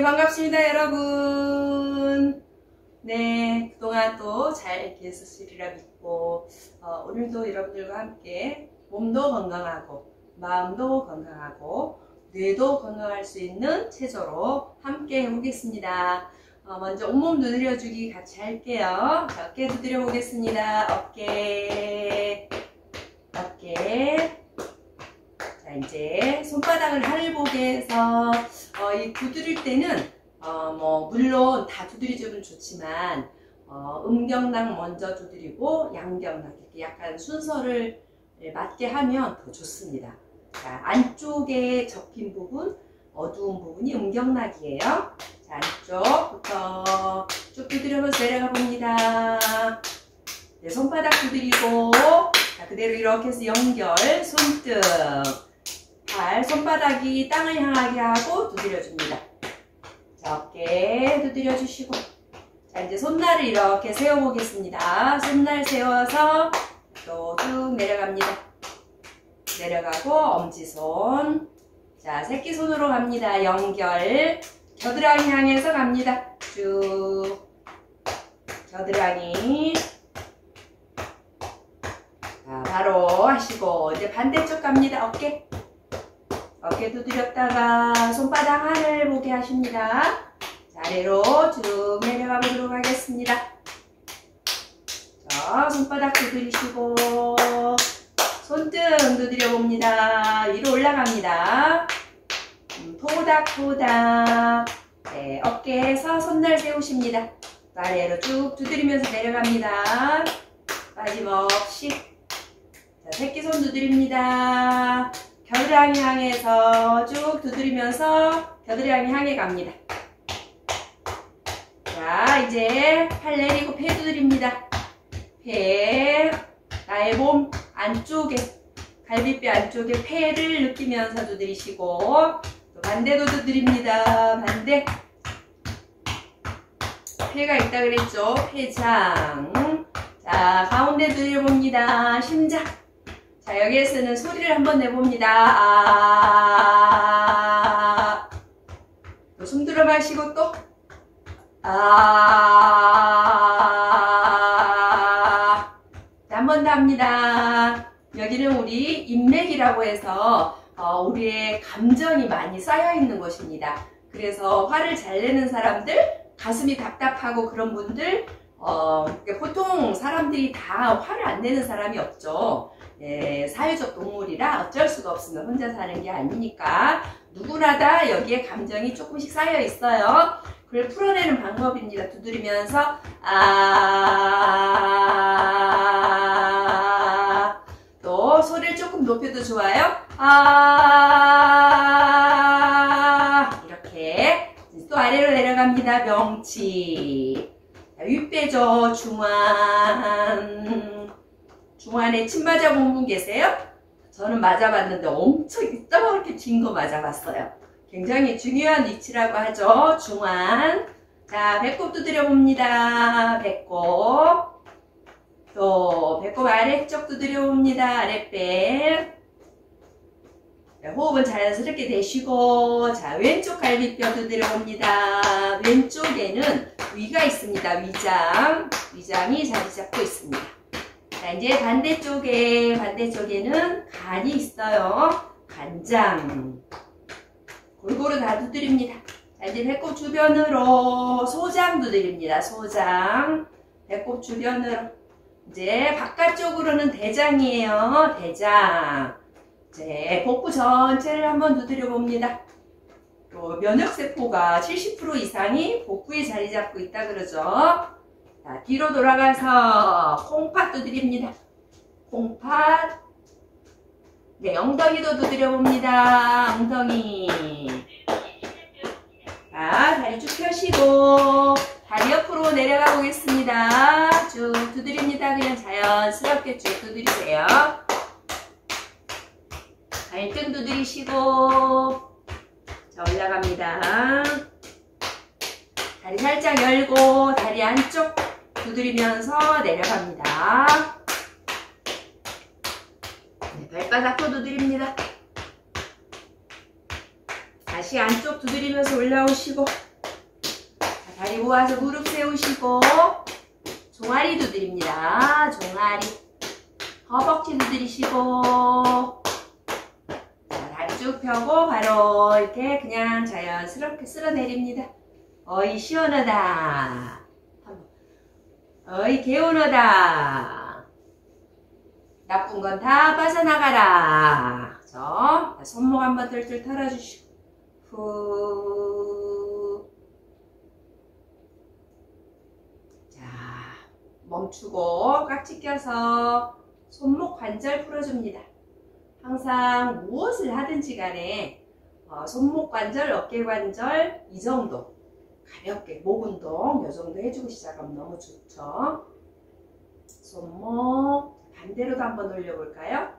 안녕하세요. 반갑습니다, 여러분. 네, 그동안 또잘 계셨으리라 믿고, 어, 오늘도 여러분들과 함께 몸도 건강하고, 마음도 건강하고, 뇌도 건강할 수 있는 체조로 함께 해보겠습니다. 어, 먼저 온몸 두드려주기 같이 할게요. 자, 어깨 두드려 보겠습니다. 어깨, 어깨. 자, 이제 손바닥을 하늘 보게 해서, 두드릴 때는, 어, 뭐, 물론 다 두드려주면 좋지만, 어, 음경락 먼저 두드리고, 양경락, 이렇게 약간 순서를 맞게 하면 더 좋습니다. 자, 안쪽에 접힌 부분, 어두운 부분이 음경락이에요. 자, 안쪽부터 쭉 두드려면서 내려가 봅니다. 네, 손바닥 두드리고, 자, 그대로 이렇게 해서 연결, 손등, 발, 손바닥이 땅을 향하게 하고 두드려줍니다. 자, 어깨 두드려주시고, 자, 이제 손날을 이렇게 세워보겠습니다. 손날 세워서 또 쭉 내려갑니다. 내려가고 엄지손. 자 새끼손으로 갑니다. 연결. 겨드랑이 향해서 갑니다. 쭉. 겨드랑이. 자 바로 하시고 이제 반대쪽 갑니다. 어깨 어깨 두드렸다가 손바닥 하늘 보게 하십니다 자, 아래로 쭉 내려가 보도록 하겠습니다 자 손바닥 두드리시고 손등 두드려 봅니다. 위로 올라갑니다. 음, 토닥토닥. 네, 어깨에서 손날 세우십니다. 아래로 쭉 두드리면서 내려갑니다. 빠짐없이. 자, 새끼손 두드립니다. 겨드랑이 향해서 쭉 두드리면서 겨드랑이 향해 갑니다. 자, 이제 팔 내리고 폐 두드립니다. 폐, 나의 몸 안쪽에 갈비뼈 안쪽에 폐를 느끼면서 두드리시고 또 반대도 두드립니다. 반대 폐가 있다 그랬죠. 폐장 자 가운데 두드려봅니다. 심장 자 여기에서는 소리를 한번 내봅니다. 아. 또숨 들어 마시고 또 아. 한번 더 합니다. 여기는 우리 인맥이라고 해서 어, 우리의 감정이 많이 쌓여 있는 곳입니다. 그래서 화를 잘 내는 사람들, 가슴이 답답하고 그런 분들, 어, 보통 사람들이 다 화를 안 내는 사람이 없죠. 예, 사회적 동물이라 어쩔 수가 없으면 혼자 사는 게 아니니까 누구나 다 여기에 감정이 조금씩 쌓여 있어요. 그걸 풀어내는 방법입니다. 두드리면서 아. 또 소리를 조금 높여도 좋아요. 아. 이렇게 또 아래로 내려갑니다. 명치. 윗배죠. 중환. 중환에 침 맞아본 분 계세요? 저는 맞아봤는데 엄청 이따가렇게 긴 거 맞아봤어요. 굉장히 중요한 위치라고 하죠. 중환. 자, 배꼽 두드려 봅니다. 배꼽. 또, 배꼽 아래쪽 두드려 봅니다. 아랫배. 자, 호흡은 자연스럽게 되시고, 자, 왼쪽 갈비뼈 두드려 봅니다. 왼쪽에는 위가 있습니다. 위장. 위장이 자리 잡고 있습니다. 자, 이제 반대쪽에, 반대쪽에는 간이 있어요. 간장. 골고루 다 두드립니다. 자, 이제 배꼽 주변으로 소장 두드립니다. 소장. 배꼽 주변으로. 이제 바깥쪽으로는 대장이에요. 대장. 이제 복부 전체를 한번 두드려 봅니다. 또 면역세포가 70% 이상이 복부에 자리 잡고 있다 그러죠. 자, 뒤로 돌아가서 콩팥 두드립니다. 콩팥. 네, 엉덩이도 두드려 봅니다. 엉덩이. 자, 다리 쭉 펴시고 다리 옆으로 내려가 보겠습니다. 쭉 두드립니다. 그냥 자연스럽게 쭉 두드리세요. 발등 두드리시고 자, 올라갑니다. 다리 살짝 열고 다리 안쪽 두드리면서 내려갑니다. 네, 발바닥도 두드립니다. 다시 안쪽 두드리면서 올라오시고 자, 다리 모아서 무릎 세우시고 종아리 두드립니다. 종아리 허벅지 두드리시고 쭉 펴고 바로 이렇게 그냥 자연스럽게 쓸어내립니다. 어이 시원하다. 어이 개운하다. 나쁜 건 다 빠져나가라. 그죠? 손목 한번 들들 털어주시고 후. 자, 멈추고 깍지 껴서 손목 관절 풀어줍니다. 항상 무엇을 하든지 간에 어, 손목 관절, 어깨 관절 이 정도 가볍게 목 운동 이 정도 해주고 시작하면 너무 좋죠. 손목 반대로도 한번 올려볼까요?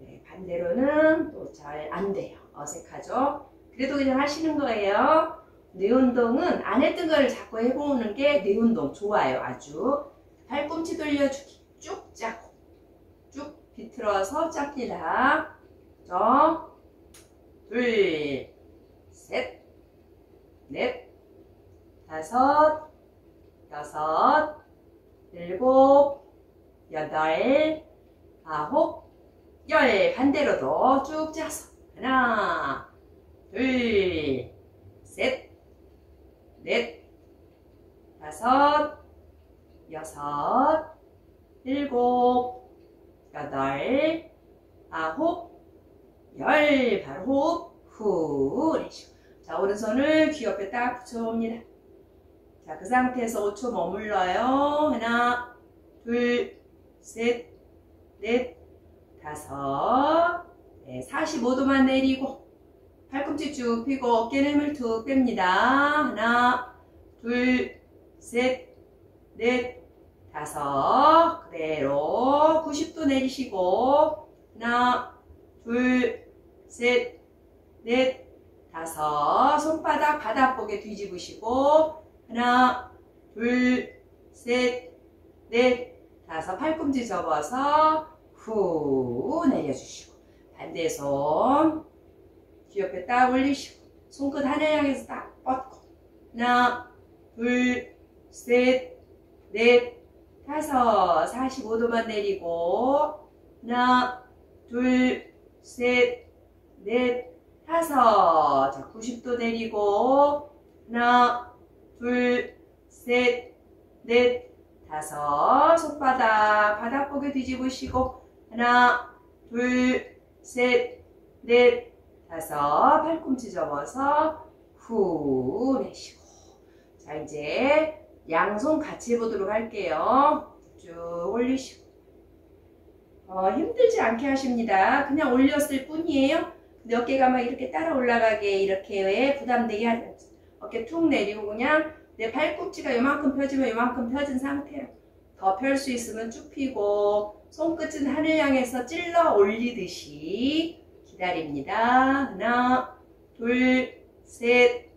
네, 반대로는 또 잘 안 돼요. 어색하죠? 그래도 그냥 하시는 거예요. 뇌 운동은 안 했던 거를 자꾸 해보는 게 뇌 운동 좋아요. 아주 팔꿈치 돌려주기 쭉 비틀어서 짭니다. 저 둘, 셋, 넷, 다섯, 여섯, 일곱, 여덟, 아홉, 열 반대로도 쭉 짜서 하나, 둘, 셋, 넷, 다섯, 여섯, 일곱, 여덟, 아홉, 열 바로 호흡 후 내쉬고 자 오른손을 귀 옆에 딱 붙여봅니다. 자 그 상태에서 5초 머물러요. 하나, 둘, 셋, 넷, 다섯, 네, 45도만 내리고 팔꿈치 쭉 펴고 어깨는 힘을 툭 뺍니다. 하나, 둘, 셋, 넷, 다섯 그대로 90도 내리시고 하나, 둘, 셋, 넷, 다섯. 손바닥 바닥보게 뒤집으시고 하나, 둘, 셋, 넷, 다섯. 팔꿈치 접어서 후 내려주시고 반대 손 귀옆에 딱 올리시고 손끝 하늘 향해서 딱 뻗고 하나 둘셋넷 다섯 45도만 내리고 하나 둘 셋 넷 다섯. 자 90도 내리고 하나 둘 셋 넷 다섯. 손바닥 바닥 보게 뒤집으시고 하나, 둘, 셋, 넷, 다섯. 팔꿈치 접어서 후 내쉬고. 자 이제 양손 같이 해보도록 할게요. 쭉 올리시고 어, 힘들지 않게 하십니다. 그냥 올렸을 뿐이에요. 근데 어깨가 막 이렇게 따라 올라가게 이렇게 부담되게 하지 어깨 툭 내리고 그냥 내 팔꿈치가 이만큼 펴지면 이만큼 펴진 상태로 더 펼 수 있으면 쭉 펴고 손끝은 하늘 향해서 찔러 올리듯이 기다립니다. 하나, 둘, 셋,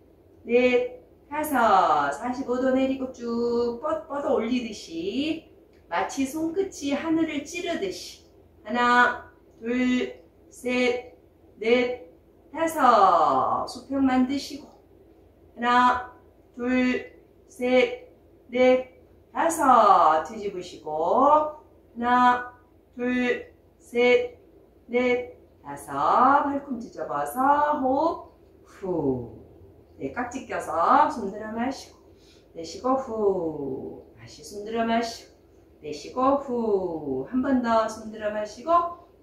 넷, 다섯, 45도 내리고 쭉 뻗, 뻗어 올리듯이 마치 손끝이 하늘을 찌르듯이. 하나, 둘, 셋, 넷, 다섯 수평 만드시고. 하나, 둘, 셋, 넷, 다섯 뒤집으시고. 하나, 둘, 셋, 넷, 다섯 팔꿈치 접어서 호흡. 후 네, 깍지 껴서 숨들어 마시고 내쉬고 후 다시 숨들어 마시고 내쉬고 후 한 번 더 숨들어 마시고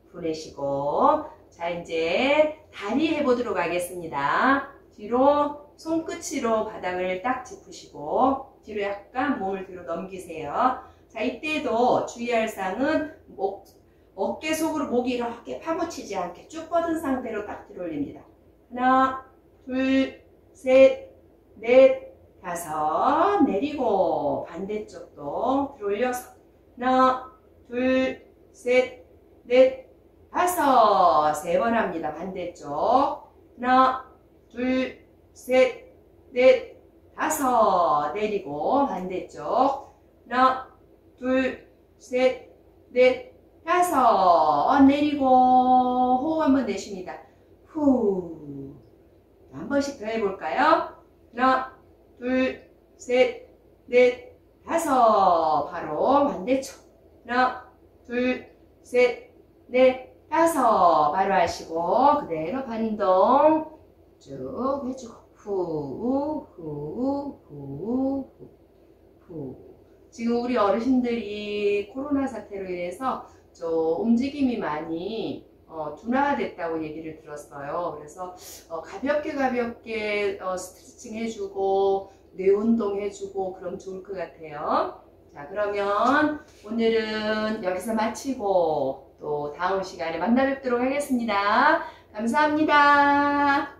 후 내쉬고 자 이제 다리 해보도록 하겠습니다. 뒤로 손끝으로 바닥을 딱 짚으시고 뒤로 약간 몸을 뒤로 넘기세요. 자 이때도 주의할 사항은 목, 어깨 속으로 목이 이렇게 파묻히지 않게 쭉 뻗은 상태로 딱 들어올립니다. 하나 둘 셋, 넷, 다섯 내리고 반대쪽도 들어 올려서 하나, 둘, 셋, 넷, 다섯. 세 번 합니다. 반대쪽. 하나, 둘, 셋, 넷, 다섯. 내리고 반대쪽. 하나, 둘, 셋, 넷, 다섯. 내리고 호흡 한번 내쉽니다. 후 한 번씩 더 해볼까요? 하나, 둘, 셋, 넷, 다섯. 바로 반대쪽. 하나, 둘, 셋, 넷, 다섯. 바로 하시고 그대로 반동 쭉 해주고 후, 후, 후, 후, 후. 지금 우리 어르신들이 코로나 사태로 인해서 좀 움직임이 많이 어, 둔화됐다고 얘기를 들었어요. 그래서 어, 가볍게 가볍게 어, 스트레칭 해주고 뇌 운동 해주고 그럼 좋을 것 같아요. 자 그러면 오늘은 여기서 마치고 또 다음 시간에 만나 뵙도록 하겠습니다. 감사합니다.